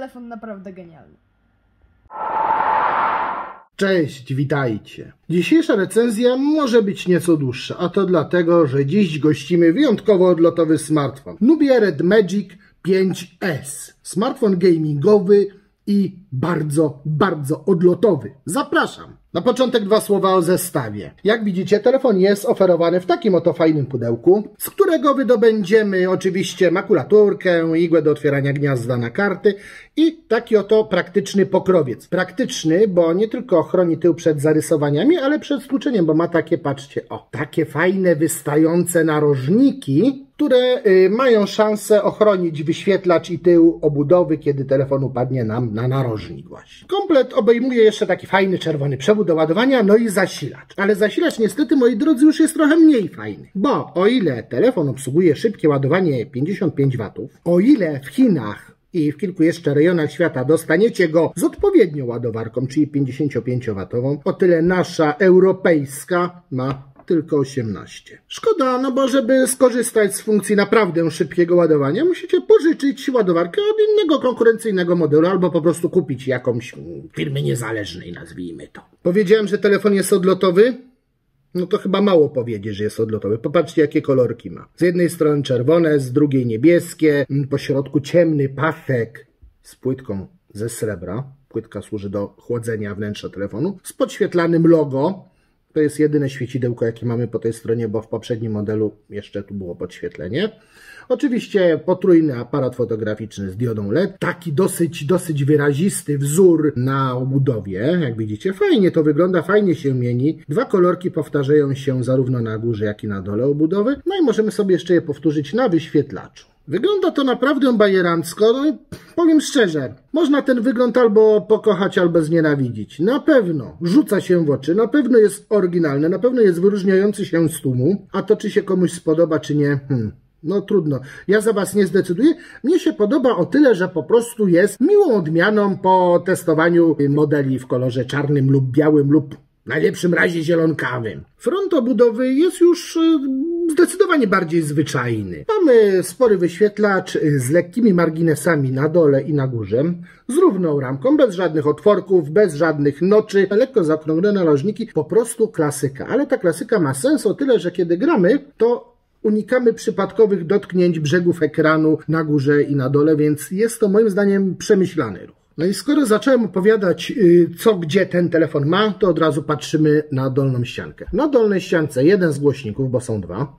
telefon naprawdę genialny. Cześć, witajcie. Dzisiejsza recenzja może być nieco dłuższa, a to dlatego, że dziś gościmy wyjątkowo odlotowy smartfon. Nubia Red Magic 5S. Smartfon gamingowy i bardzo, bardzo odlotowy. Zapraszam. Na początek dwa słowa o zestawie. Jak widzicie, telefon jest oferowany w takim oto fajnym pudełku, z którego wydobędziemy oczywiście makulaturkę, igłę do otwierania gniazda na karty i taki oto praktyczny pokrowiec. Praktyczny, bo nie tylko chroni tył przed zarysowaniami, ale przed stłuczeniem, bo ma takie, patrzcie, o, takie fajne wystające narożniki, które y, mają szansę ochronić wyświetlacz i tył obudowy, kiedy telefon upadnie nam na narożnik właśnie. Komplet obejmuje jeszcze taki fajny czerwony przewód do ładowania, no i zasilacz. Ale zasilacz niestety, moi drodzy, już jest trochę mniej fajny, bo o ile telefon obsługuje szybkie ładowanie 55 W, o ile w Chinach i w kilku jeszcze rejonach świata dostaniecie go z odpowiednią ładowarką, czyli 55W, o tyle nasza europejska ma tylko 18. Szkoda, no bo żeby skorzystać z funkcji naprawdę szybkiego ładowania, musicie pożyczyć ładowarkę od innego konkurencyjnego modelu albo po prostu kupić jakąś firmy niezależnej, nazwijmy to. Powiedziałem, że telefon jest odlotowy? No to chyba mało powiedzieć, że jest odlotowy. Popatrzcie, jakie kolorki ma. Z jednej strony czerwone, z drugiej niebieskie, po środku ciemny pasek z płytką ze srebra. Płytka służy do chłodzenia wnętrza telefonu. Z podświetlanym logo. To jest jedyne świecidełko, jakie mamy po tej stronie, bo w poprzednim modelu jeszcze tu było podświetlenie. Oczywiście potrójny aparat fotograficzny z diodą LED, taki dosyć, dosyć wyrazisty wzór na obudowie, jak widzicie. Fajnie to wygląda, fajnie się mieni. Dwa kolorki powtarzają się zarówno na górze, jak i na dole obudowy. No i możemy sobie jeszcze je powtórzyć na wyświetlaczu. Wygląda to naprawdę bajerancko, no i powiem szczerze, można ten wygląd albo pokochać, albo znienawidzić. Na pewno rzuca się w oczy, na pewno jest oryginalny, na pewno jest wyróżniający się z tłumu, a to czy się komuś spodoba, czy nie, hmm. No trudno. Ja za was nie zdecyduję. Mnie się podoba o tyle, że po prostu jest miłą odmianą po testowaniu modeli w kolorze czarnym lub białym lub w najlepszym razie zielonkawym. Front obudowy jest już y, zdecydowanie bardziej zwyczajny. Mamy spory wyświetlacz z lekkimi marginesami na dole i na górze, z równą ramką, bez żadnych otworków, bez żadnych noczy, lekko zaokrąglone narożniki, po prostu klasyka. Ale ta klasyka ma sens o tyle, że kiedy gramy, to unikamy przypadkowych dotknięć brzegów ekranu na górze i na dole, więc jest to moim zdaniem przemyślany ruch. No i skoro zacząłem opowiadać, y, co gdzie ten telefon ma, to od razu patrzymy na dolną ściankę. Na dolnej ściance jeden z głośników, bo są dwa.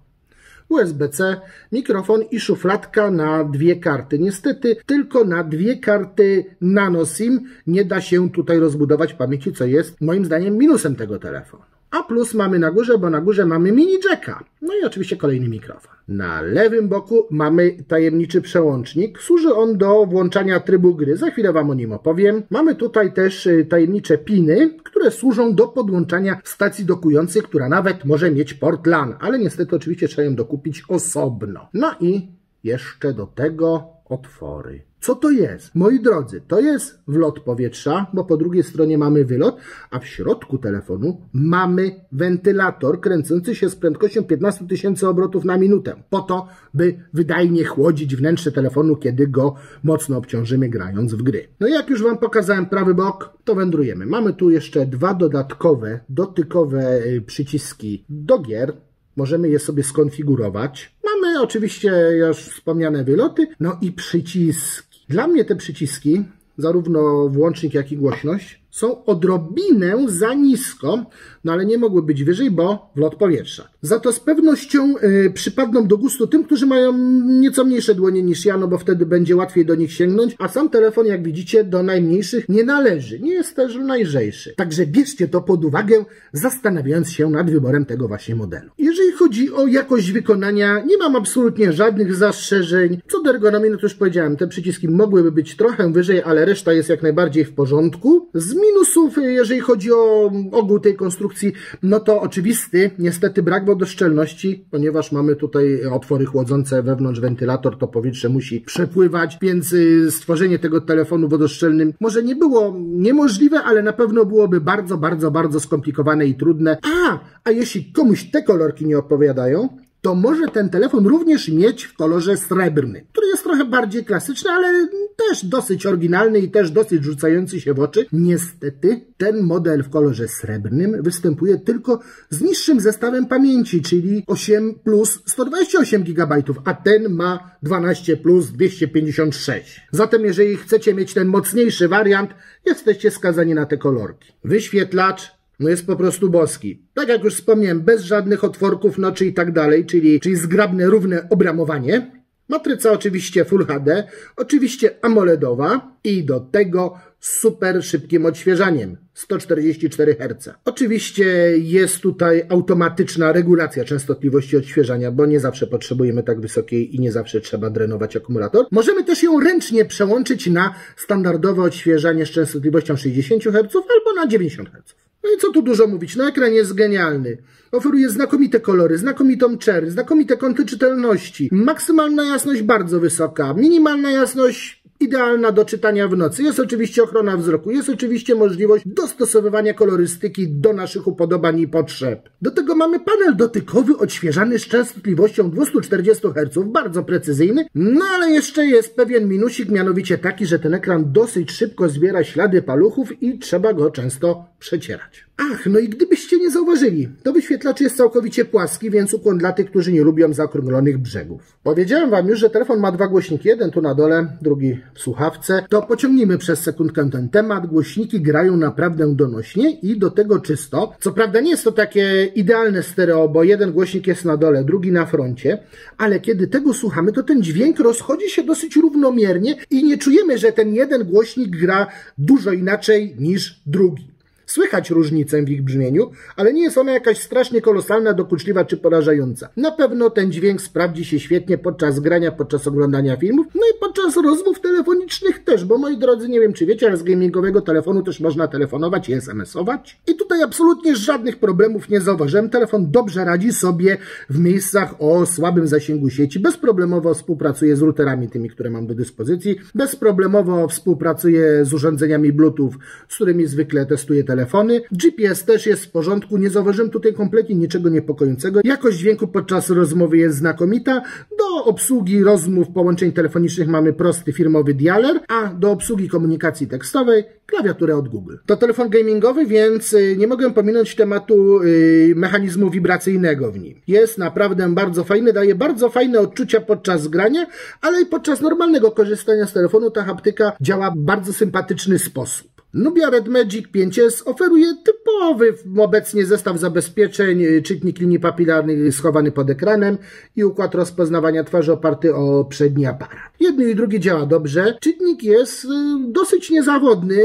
USB-C, mikrofon i szufladka na dwie karty. Niestety tylko na dwie karty nano SIM nie da się tutaj rozbudować pamięci, co jest moim zdaniem minusem tego telefonu. A plus mamy na górze, bo na górze mamy mini jacka. No i oczywiście kolejny mikrofon. Na lewym boku mamy tajemniczy przełącznik. Służy on do włączania trybu gry. Za chwilę Wam o nim opowiem. Mamy tutaj też y, tajemnicze piny, które służą do podłączania stacji dokującej, która nawet może mieć port LAN, ale niestety oczywiście trzeba ją dokupić osobno. No i jeszcze do tego otwory. Co to jest? Moi drodzy, to jest wlot powietrza, bo po drugiej stronie mamy wylot, a w środku telefonu mamy wentylator kręcący się z prędkością 15 tysięcy obrotów na minutę. Po to, by wydajnie chłodzić wnętrze telefonu, kiedy go mocno obciążymy grając w gry. No i jak już Wam pokazałem prawy bok, to wędrujemy. Mamy tu jeszcze dwa dodatkowe, dotykowe y, przyciski do gier. Możemy je sobie skonfigurować. Mamy oczywiście już wspomniane wyloty, no i przyciski. Dla mnie te przyciski, zarówno włącznik, jak i głośność, są odrobinę za nisko, no ale nie mogły być wyżej, bo wlot powietrza. Za to z pewnością y, przypadną do gustu tym, którzy mają nieco mniejsze dłonie niż ja, no bo wtedy będzie łatwiej do nich sięgnąć, a sam telefon, jak widzicie, do najmniejszych nie należy, nie jest też najlżejszy. Także bierzcie to pod uwagę, zastanawiając się nad wyborem tego właśnie modelu. Jeżeli chodzi o jakość wykonania, nie mam absolutnie żadnych zastrzeżeń. Co do ergonomii, no to już powiedziałem, te przyciski mogłyby być trochę wyżej, ale reszta jest jak najbardziej w porządku. Z minusów, jeżeli chodzi o ogół tej konstrukcji, no to oczywisty, niestety brak wodoszczelności, ponieważ mamy tutaj otwory chłodzące wewnątrz wentylator, to powietrze musi przepływać, więc y, stworzenie tego telefonu wodoszczelnym może nie było niemożliwe, ale na pewno byłoby bardzo, bardzo, bardzo skomplikowane i trudne. A, a jeśli komuś te kolorki nie odpowiadają, to może ten telefon również mieć w kolorze srebrnym, który jest trochę bardziej klasyczny, ale też dosyć oryginalny i też dosyć rzucający się w oczy. Niestety ten model w kolorze srebrnym występuje tylko z niższym zestawem pamięci, czyli 8 plus 128 GB, a ten ma 12 plus 256. Zatem jeżeli chcecie mieć ten mocniejszy wariant, jesteście skazani na te kolorki. Wyświetlacz no jest po prostu boski. Tak jak już wspomniałem, bez żadnych otworków, noczy i tak dalej, czyli, czyli zgrabne, równe obramowanie. Matryca oczywiście Full HD, oczywiście AMOLEDowa i do tego super szybkim odświeżaniem 144 Hz. Oczywiście jest tutaj automatyczna regulacja częstotliwości odświeżania, bo nie zawsze potrzebujemy tak wysokiej i nie zawsze trzeba drenować akumulator. Możemy też ją ręcznie przełączyć na standardowe odświeżanie z częstotliwością 60 Hz albo na 90 Hz. No i co tu dużo mówić, no ekran jest genialny. Oferuje znakomite kolory, znakomitą czerń, znakomite kąty czytelności, maksymalna jasność bardzo wysoka, minimalna jasność idealna do czytania w nocy. Jest oczywiście ochrona wzroku, jest oczywiście możliwość dostosowywania kolorystyki do naszych upodobań i potrzeb. Do tego mamy panel dotykowy odświeżany z częstotliwością 240 Hz, bardzo precyzyjny, no ale jeszcze jest pewien minusik, mianowicie taki, że ten ekran dosyć szybko zbiera ślady paluchów i trzeba go często przecierać. Ach, no i gdybyście nie zauważyli, to wyświetlacz jest całkowicie płaski, więc ukłon dla tych, którzy nie lubią zaokrąglonych brzegów. Powiedziałem Wam już, że telefon ma dwa głośniki, jeden tu na dole, drugi w słuchawce. To pociągnijmy przez sekundkę ten temat. Głośniki grają naprawdę donośnie i do tego czysto. Co prawda nie jest to takie idealne stereo, bo jeden głośnik jest na dole, drugi na froncie, ale kiedy tego słuchamy, to ten dźwięk rozchodzi się dosyć równomiernie i nie czujemy, że ten jeden głośnik gra dużo inaczej niż drugi. Słychać różnicę w ich brzmieniu, ale nie jest ona jakaś strasznie kolosalna, dokuczliwa czy porażająca. Na pewno ten dźwięk sprawdzi się świetnie podczas grania, podczas oglądania filmów, no i podczas rozmów telefonicznych też, bo moi drodzy, nie wiem czy wiecie, ale z gamingowego telefonu też można telefonować i SMS-ować. I tutaj absolutnie żadnych problemów nie zauważyłem. Telefon dobrze radzi sobie w miejscach o słabym zasięgu sieci. Bezproblemowo współpracuje z routerami tymi, które mam do dyspozycji. Bezproblemowo współpracuje z urządzeniami Bluetooth, z którymi zwykle testuję telefon telefony. GPS też jest w porządku, nie zauważyłem tutaj kompletnie niczego niepokojącego. Jakość dźwięku podczas rozmowy jest znakomita. Do obsługi rozmów połączeń telefonicznych mamy prosty firmowy dialer, a do obsługi komunikacji tekstowej klawiaturę od Google. To telefon gamingowy, więc y, nie mogę pominąć tematu yy, mechanizmu wibracyjnego w nim. Jest naprawdę bardzo fajny, daje bardzo fajne odczucia podczas grania, ale i podczas normalnego korzystania z telefonu ta haptyka działa w bardzo sympatyczny sposób. Nubia Red Magic 5S oferuje typowy obecnie zestaw zabezpieczeń, y, czytnik linii papilarnych schowany pod ekranem i układ rozpoznawania twarzy oparty o przedni aparat. Jedno i drugie działa dobrze. Czytnik jest y, dosyć niezawodny,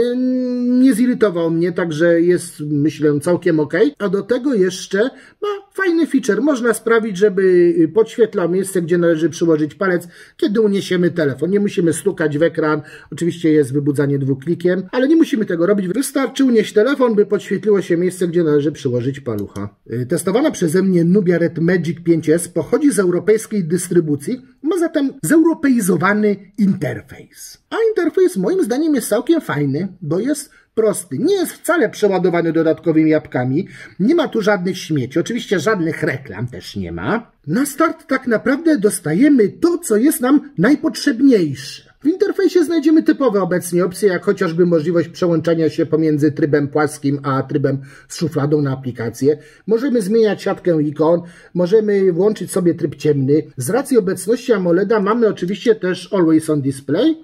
nie zirytował mnie, także jest myślę całkiem ok. A do tego jeszcze ma fajny feature. Można sprawić, żeby y, podświetlał miejsce, gdzie należy przyłożyć palec, kiedy uniesiemy telefon. Nie musimy stukać w ekran. Oczywiście jest wybudzanie dwuklikiem, ale nie musimy tego robić. Wystarczy unieść telefon, by podświetliło się miejsce, gdzie należy przyłożyć palucha. Y, testowana przeze mnie Nubia Red Magic 5S pochodzi z europejskiej dystrybucji, ma zatem zeuropeizowany interfejs. A interfejs moim zdaniem jest całkiem fajny, bo jest prosty. Nie jest wcale przeładowany dodatkowymi jabłkami. Nie ma tu żadnych śmieci. Oczywiście żadnych reklam też nie ma. Na start tak naprawdę dostajemy to, co jest nam najpotrzebniejsze. W interfejsie znajdziemy typowe obecnie opcje, jak chociażby możliwość przełączania się pomiędzy trybem płaskim a trybem z szufladą na aplikację. Możemy zmieniać siatkę ikon, możemy włączyć sobie tryb ciemny. Z racji obecności AMOLEDa mamy oczywiście też Always on Display,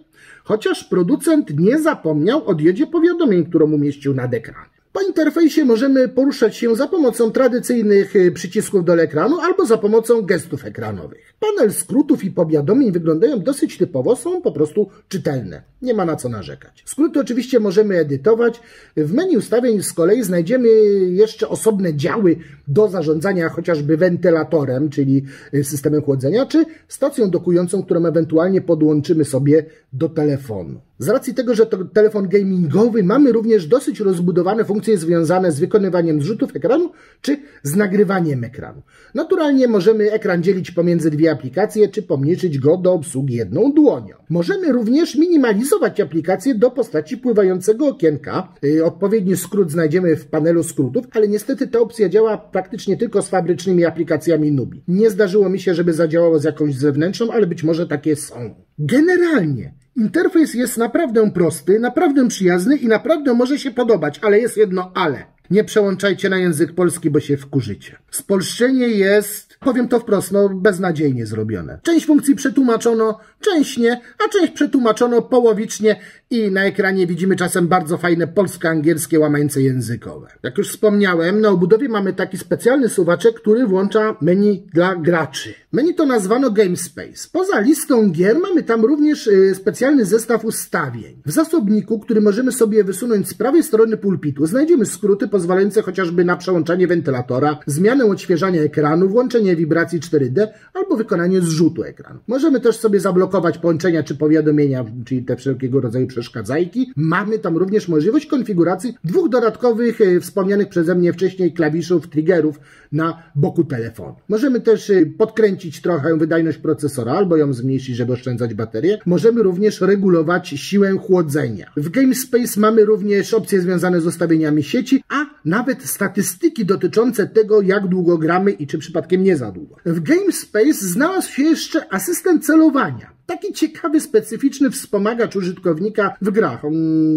chociaż producent nie zapomniał o diodzie powiadomień, którą umieścił nad ekranem. Po interfejsie możemy poruszać się za pomocą tradycyjnych y, przycisków do ekranu albo za pomocą gestów ekranowych. Panel skrótów i powiadomień wyglądają dosyć typowo, są po prostu czytelne. Nie ma na co narzekać. Skróty oczywiście możemy edytować. W menu ustawień z kolei znajdziemy jeszcze osobne działy do zarządzania chociażby wentylatorem, czyli y, systemem chłodzenia, czy stacją dokującą, którą ewentualnie podłączymy sobie do telefonu. Z racji tego, że to telefon gamingowy, mamy również dosyć rozbudowane funkcje funkcje związane z wykonywaniem zrzutów ekranu czy z nagrywaniem ekranu. Naturalnie możemy ekran dzielić pomiędzy dwie aplikacje, czy pomniejszyć go do obsługi jedną dłonią. Możemy również minimalizować aplikację do postaci pływającego okienka. Yy, odpowiedni skrót znajdziemy w panelu skrótów, ale niestety ta opcja działa praktycznie tylko z fabrycznymi aplikacjami Nubi. Nie zdarzyło mi się, żeby zadziałało z jakąś zewnętrzną, ale być może takie są. Generalnie interfejs jest naprawdę prosty, naprawdę przyjazny i naprawdę może się podobać, ale jest jedno ale. Nie przełączajcie na język polski, bo się wkurzycie. Spolszczenie jest, powiem to wprost, no beznadziejnie zrobione. Część funkcji przetłumaczono, część nie, a część przetłumaczono połowicznie i na ekranie widzimy czasem bardzo fajne polsko-angielskie łamańce językowe. Jak już wspomniałem, na obudowie mamy taki specjalny suwaczek, który włącza menu dla graczy. Menu to nazwano GameSpace. Poza listą gier mamy tam również y, specjalny zestaw ustawień. W zasobniku, który możemy sobie wysunąć z prawej strony pulpitu, znajdziemy skróty pozwalające chociażby na przełączanie wentylatora, zmianę odświeżania ekranu, włączenie wibracji 4D albo wykonanie zrzutu ekranu. Możemy też sobie zablokować połączenia czy powiadomienia, czyli te wszelkiego rodzaju przeszkadzajki. Mamy tam również możliwość konfiguracji dwóch dodatkowych y, wspomnianych przeze mnie wcześniej klawiszów, triggerów na boku telefonu. Możemy też y, podkręcić trochę wydajność procesora albo ją zmniejszyć, żeby oszczędzać baterię. Możemy również regulować siłę chłodzenia. W GameSpace mamy również opcje związane z ustawieniami sieci, a nawet statystyki dotyczące tego, jak długo gramy i czy przypadkiem nie za długo. W GameSpace znalazł się jeszcze asystent celowania. Taki ciekawy, specyficzny wspomagacz użytkownika w grach,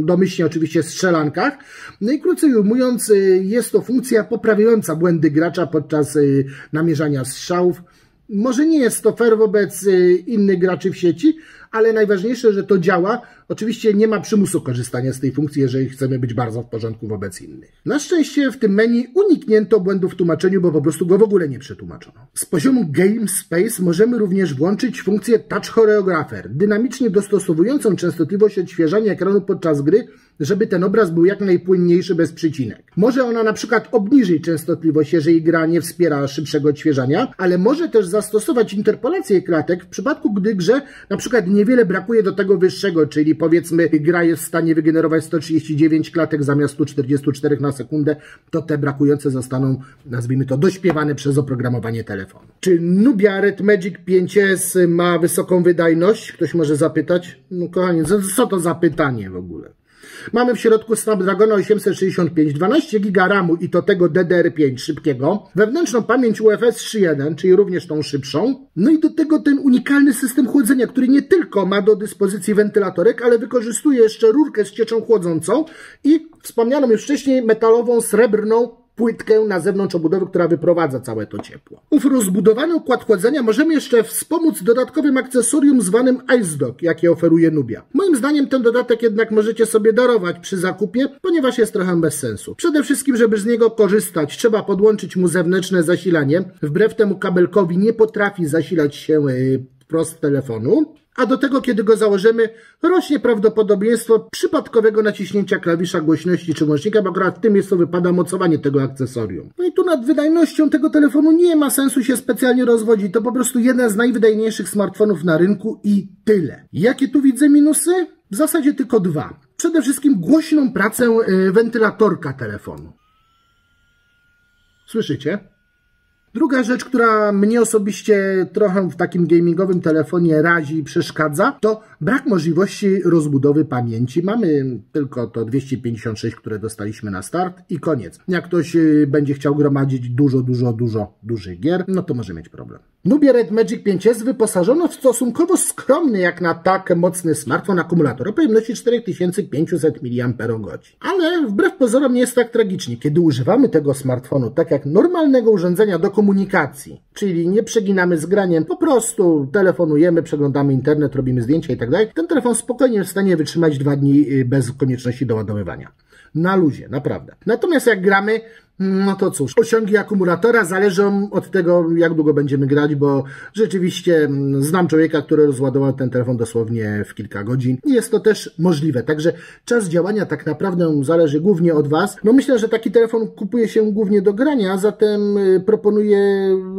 domyślnie oczywiście strzelankach. No i krócej ujmując, y, jest to funkcja poprawiająca błędy gracza podczas y, namierzania strzałów. Może nie jest to fair wobec y, innych graczy w sieci, ale najważniejsze, że to działa. Oczywiście nie ma przymusu korzystania z tej funkcji, jeżeli chcemy być bardzo w porządku wobec innych. Na szczęście w tym menu uniknięto błędu w tłumaczeniu, bo po prostu go w ogóle nie przetłumaczono. Z poziomu Game Space możemy również włączyć funkcję Touch Choreographer, dynamicznie dostosowującą częstotliwość odświeżania ekranu podczas gry, żeby ten obraz był jak najpłynniejszy bez przycinek. Może ona na przykład obniżyć częstotliwość, jeżeli gra nie wspiera szybszego odświeżania, ale może też zastosować interpolację klatek w przypadku, gdy grze na przykład niewiele brakuje do tego wyższego, czyli powiedzmy gra jest w stanie wygenerować 139 klatek zamiast 144 na sekundę, to te brakujące zostaną, nazwijmy to, dośpiewane przez oprogramowanie telefonu. Czy Nubia Red Magic 5S ma wysoką wydajność? Ktoś może zapytać. No kochani, co to za pytanie w ogóle? Mamy w środku Snapdragona 865, 12 GB RAMu i to tego DDR5 szybkiego, wewnętrzną pamięć UFS 3.1, czyli również tą szybszą, no i do tego ten unikalny system chłodzenia, który nie tylko ma do dyspozycji wentylatorek, ale wykorzystuje jeszcze rurkę z cieczą chłodzącą i wspomnianą już wcześniej metalową, srebrną płytkę na zewnątrz obudowy, która wyprowadza całe to ciepło. Ów rozbudowany układ chłodzenia możemy jeszcze wspomóc dodatkowym akcesorium zwanym Ice Dock, jakie oferuje Nubia. Moim zdaniem ten dodatek jednak możecie sobie darować przy zakupie, ponieważ jest trochę bez sensu. Przede wszystkim, żeby z niego korzystać, trzeba podłączyć mu zewnętrzne zasilanie. Wbrew temu kabelkowi nie potrafi zasilać się y, wprost telefonu a do tego, kiedy go założymy, rośnie prawdopodobieństwo przypadkowego naciśnięcia klawisza głośności czy głośnika, bo akurat w tym miejscu wypada mocowanie tego akcesorium. No i tu nad wydajnością tego telefonu nie ma sensu się specjalnie rozwodzić. To po prostu jeden z najwydajniejszych smartfonów na rynku i tyle. Jakie tu widzę minusy? W zasadzie tylko dwa. Przede wszystkim głośną pracę y, wentylatorka telefonu. Słyszycie? Druga rzecz, która mnie osobiście trochę w takim gamingowym telefonie razi i przeszkadza, to brak możliwości rozbudowy pamięci. Mamy tylko to 256, które dostaliśmy na start i koniec. Jak ktoś y, będzie chciał gromadzić dużo, dużo, dużo dużych gier, no to może mieć problem. Nubie Red Magic 5S wyposażono w stosunkowo skromny jak na tak mocny smartfon akumulator o pojemności 4500 mAh. Ale wbrew pozorom nie jest tak tragicznie. Kiedy używamy tego smartfonu tak jak normalnego urządzenia do komunikacji, czyli nie przeginamy z graniem, po prostu telefonujemy, przeglądamy internet, robimy zdjęcia i tak ten telefon spokojnie jest w stanie wytrzymać dwa dni y, bez konieczności doładowywania. Na luzie, naprawdę. Natomiast jak gramy, No to cóż, osiągi akumulatora zależą od tego, jak długo będziemy grać, bo rzeczywiście mm, znam człowieka, który rozładował ten telefon dosłownie w kilka godzin jest to też możliwe. Także czas działania tak naprawdę zależy głównie od Was. No myślę, że taki telefon kupuje się głównie do grania, zatem y, proponuję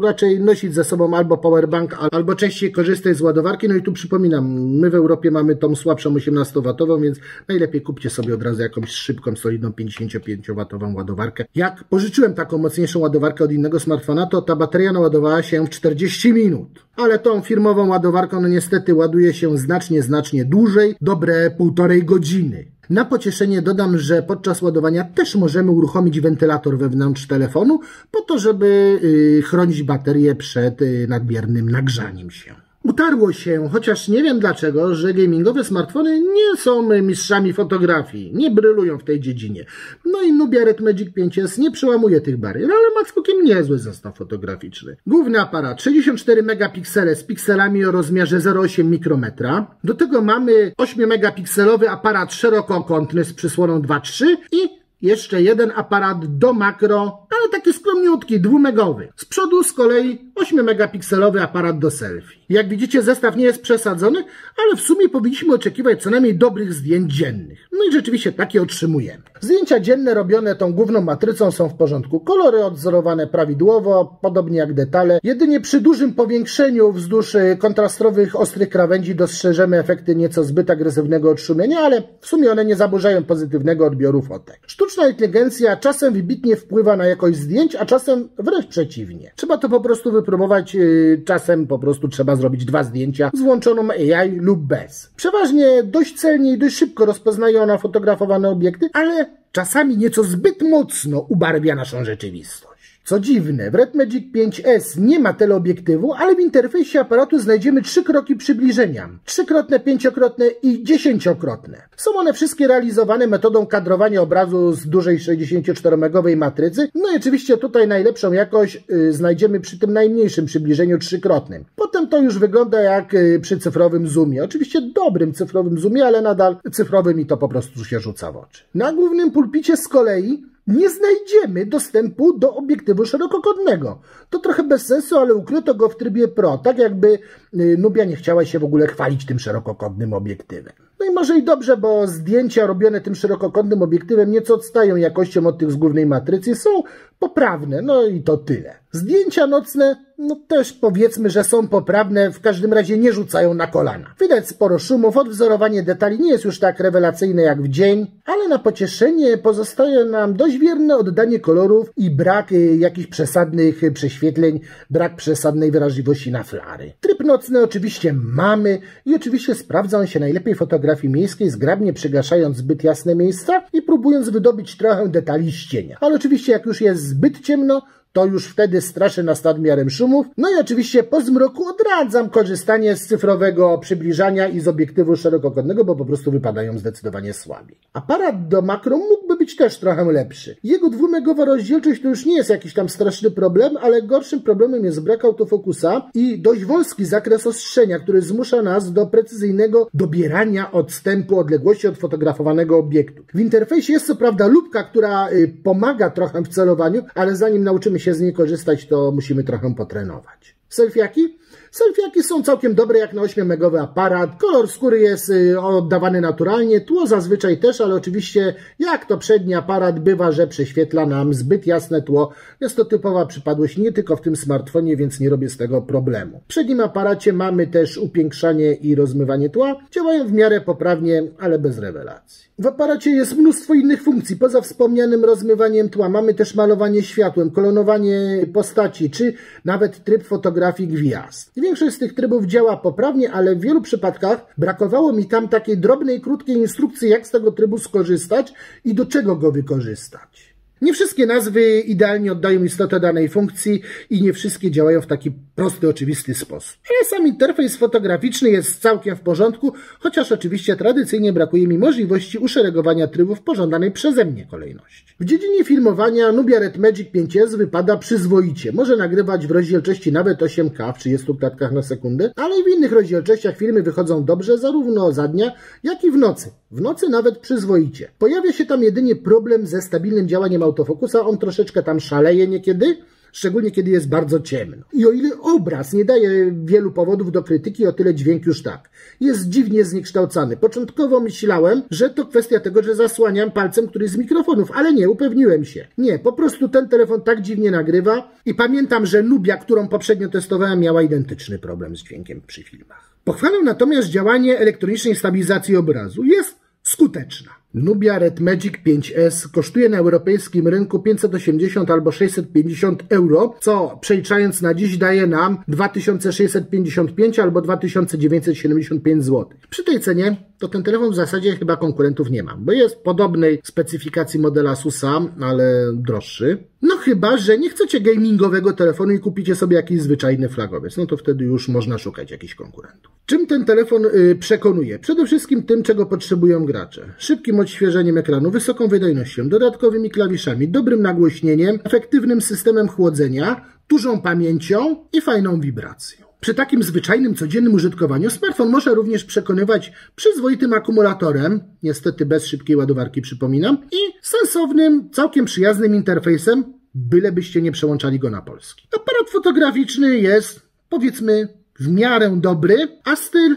raczej nosić ze sobą albo powerbank, albo częściej korzystać z ładowarki. No i tu przypominam, my w Europie mamy tą słabszą 18W, więc najlepiej kupcie sobie od razu jakąś szybką, solidną 55W ładowarkę. Jak pożyczyłem taką mocniejszą ładowarkę od innego smartfona, to ta bateria naładowała się w 40 minut. Ale tą firmową ładowarką no niestety ładuje się znacznie, znacznie dłużej, dobre półtorej godziny. Na pocieszenie dodam, że podczas ładowania też możemy uruchomić wentylator wewnątrz telefonu, po to, żeby yy, chronić baterię przed yy, nadmiernym nagrzaniem się. Utarło się, chociaż nie wiem dlaczego, że gamingowe smartfony nie są mistrzami fotografii, nie brylują w tej dziedzinie. No i Nubia Red Magic 5S nie przełamuje tych barier, ale ma całkiem niezły zestaw fotograficzny. Główny aparat 64 megapiksele z pikselami o rozmiarze 0,8 mikrometra. Do tego mamy 8 megapikselowy aparat szerokokątny z przysłoną 2.3 i jeszcze jeden aparat do makro, ale taki skromniutki, dwumegowy. Z przodu z kolei 8-megapikselowy aparat do selfie. Jak widzicie, zestaw nie jest przesadzony, ale w sumie powinniśmy oczekiwać co najmniej dobrych zdjęć dziennych. No i rzeczywiście takie otrzymujemy. Zdjęcia dzienne robione tą główną matrycą są w porządku. Kolory odzorowane prawidłowo, podobnie jak detale. Jedynie przy dużym powiększeniu wzdłuż y, kontrastowych, ostrych krawędzi dostrzeżemy efekty nieco zbyt agresywnego odszumienia, ale w sumie one nie zaburzają pozytywnego odbioru fotek. Sztuczna inteligencja czasem wybitnie wpływa na jakość zdjęć, a czasem wręcz przeciwnie. Trzeba to po prostu wypróbować, y, czasem po prostu trzeba zrobić dwa zdjęcia z włączoną AI lub bez. Przeważnie dość celnie i dość szybko rozpoznaje ona fotografowane obiekty, ale czasami nieco zbyt mocno ubarwia naszą rzeczywistość. Co dziwne, w Red Magic 5S nie ma teleobiektywu, ale w interfejsie aparatu znajdziemy trzy kroki przybliżenia. Trzykrotne, pięciokrotne i dziesięciokrotne. Są one wszystkie realizowane metodą kadrowania obrazu z dużej 64-megowej matrycy. No i oczywiście tutaj najlepszą jakość y, znajdziemy przy tym najmniejszym przybliżeniu trzykrotnym. Potem to już wygląda jak y, przy cyfrowym zoomie. Oczywiście dobrym cyfrowym zoomie, ale nadal cyfrowym i to po prostu się rzuca w oczy. Na głównym pulpicie z kolei nie znajdziemy dostępu do obiektywu szerokokątnego. To trochę bez sensu, ale ukryto go w trybie Pro, tak jakby y, Nubia nie chciała się w ogóle chwalić tym szerokokątnym obiektywem. No i może i dobrze, bo zdjęcia robione tym szerokokątnym obiektywem nieco odstają jakością od tych z głównej matrycy, są poprawne, no i to tyle. Zdjęcia nocne, no też powiedzmy, że są poprawne, w każdym razie nie rzucają na kolana. Widać sporo szumów, odwzorowanie detali nie jest już tak rewelacyjne jak w dzień, ale na pocieszenie pozostaje nam dość wierne oddanie kolorów i brak y, jakichś przesadnych prześwietleń, brak przesadnej wrażliwości na flary. Tryb nocny oczywiście mamy i oczywiście sprawdza on się najlepiej w fotografii miejskiej, zgrabnie przygaszając zbyt jasne miejsca i próbując wydobyć trochę detali z cienia. Ale oczywiście jak już jest zbyt ciemno, to już wtedy straszy nas nadmiarem szumów. No i oczywiście po zmroku odradzam korzystanie z cyfrowego przybliżania i z obiektywu szerokokątnego, bo po prostu wypadają zdecydowanie słabiej. Aparat do makro mógłby być też trochę lepszy. Jego dwumegowa rozdzielczość to już nie jest jakiś tam straszny problem, ale gorszym problemem jest brak autofokusa i dość wąski zakres ostrzenia, który zmusza nas do precyzyjnego dobierania odstępu odległości od fotografowanego obiektu. W interfejsie jest co prawda lubka, która y, pomaga trochę w celowaniu, ale zanim nauczymy się się z niej korzystać, to musimy trochę potrenować. Selfiaki? Selfiaki są całkiem dobre jak na 8-megowy aparat. Kolor skóry jest y, oddawany naturalnie, tło zazwyczaj też, ale oczywiście jak to przedni aparat bywa, że prześwietla nam zbyt jasne tło. Jest to typowa przypadłość nie tylko w tym smartfonie, więc nie robię z tego problemu. W przednim aparacie mamy też upiększanie i rozmywanie tła. Działają w miarę poprawnie, ale bez rewelacji. W aparacie jest mnóstwo innych funkcji. Poza wspomnianym rozmywaniem tła mamy też malowanie światłem, kolonowanie postaci, czy nawet tryb fotografii gwiazd. Większość z tych trybów działa poprawnie, ale w wielu przypadkach brakowało mi tam takiej drobnej, krótkiej instrukcji, jak z tego trybu skorzystać i do czego go wykorzystać. Nie wszystkie nazwy idealnie oddają istotę danej funkcji i nie wszystkie działają w taki prosty, oczywisty sposób. Ale sam interfejs fotograficzny jest całkiem w porządku, chociaż oczywiście tradycyjnie brakuje mi możliwości uszeregowania trybów pożądanej przeze mnie kolejności. W dziedzinie filmowania Nubia Red Magic 5S wypada przyzwoicie. Może nagrywać w rozdzielczości nawet 8K w 30 klatkach na sekundę, ale i w innych rozdzielczościach filmy wychodzą dobrze zarówno za dnia, jak i w nocy. W nocy nawet przyzwoicie. Pojawia się tam jedynie problem ze stabilnym działaniem autofokusa, on troszeczkę tam szaleje niekiedy, szczególnie kiedy jest bardzo ciemno. I o ile obraz nie daje wielu powodów do krytyki, o tyle dźwięk już tak. Jest dziwnie zniekształcany. Początkowo myślałem, że to kwestia tego, że zasłaniam palcem któryś z mikrofonów, ale nie, upewniłem się. Nie, po prostu ten telefon tak dziwnie nagrywa i pamiętam, że Nubia, którą poprzednio testowałem, miała identyczny problem z dźwiękiem przy filmach. Pochwalam natomiast działanie elektronicznej stabilizacji obrazu. Jest skuteczna. Nubia Red Magic 5S kosztuje na europejskim rynku 580 albo 650 euro, co przeliczając na dziś daje nam 2655 albo 2975 zł. Przy tej cenie to ten telefon w zasadzie chyba konkurentów nie ma, bo jest podobnej specyfikacji modela Susa, ale droższy. No chyba, że nie chcecie gamingowego telefonu i kupicie sobie jakiś zwyczajny flagowiec, no to wtedy już można szukać jakichś konkurentów. Czym ten telefon y, przekonuje? Przede wszystkim tym, czego potrzebują gracze. Szybkim odświeżeniem ekranu, wysoką wydajnością, dodatkowymi klawiszami, dobrym nagłośnieniem, efektywnym systemem chłodzenia, dużą pamięcią i fajną wibracją. Przy takim zwyczajnym, codziennym użytkowaniu smartfon może również przekonywać przyzwoitym akumulatorem, niestety bez szybkiej ładowarki przypominam, i sensownym, całkiem przyjaznym interfejsem, bylebyście nie przełączali go na polski. Aparat fotograficzny jest, powiedzmy, w miarę dobry, a styl,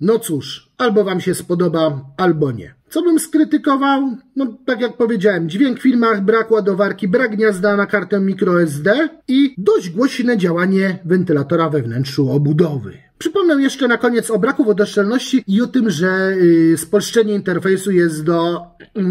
no cóż, albo wam się spodoba, albo nie. Co bym skrytykował? No, tak jak powiedziałem, dźwięk w filmach, brak ładowarki, brak gniazda na kartę microSD i dość głośne działanie wentylatora we wnętrzu obudowy. Przypomnę jeszcze na koniec o braku wodoszczelności i o tym, że yy, spolszczenie interfejsu jest do, yy,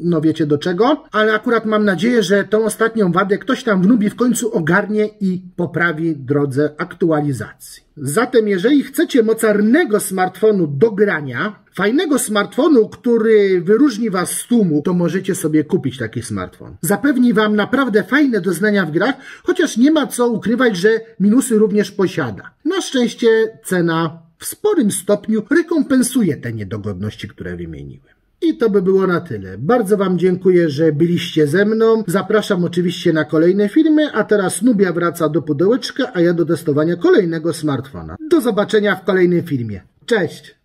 no wiecie do czego, ale akurat mam nadzieję, że tą ostatnią wadę ktoś tam w Nubi w końcu ogarnie i poprawi drodze aktualizacji. Zatem jeżeli chcecie mocarnego smartfonu do grania, fajnego smartfonu, który wyróżni Was z tłumu, to możecie sobie kupić taki smartfon. Zapewni Wam naprawdę fajne doznania w grach, chociaż nie ma co ukrywać, że minusy również posiada. Na szczęście cena w sporym stopniu rekompensuje te niedogodności, które wymieniłem. I to by było na tyle. Bardzo Wam dziękuję, że byliście ze mną. Zapraszam oczywiście na kolejne filmy, a teraz Nubia wraca do pudełeczka, a ja do testowania kolejnego smartfona. Do zobaczenia w kolejnym filmie. Cześć!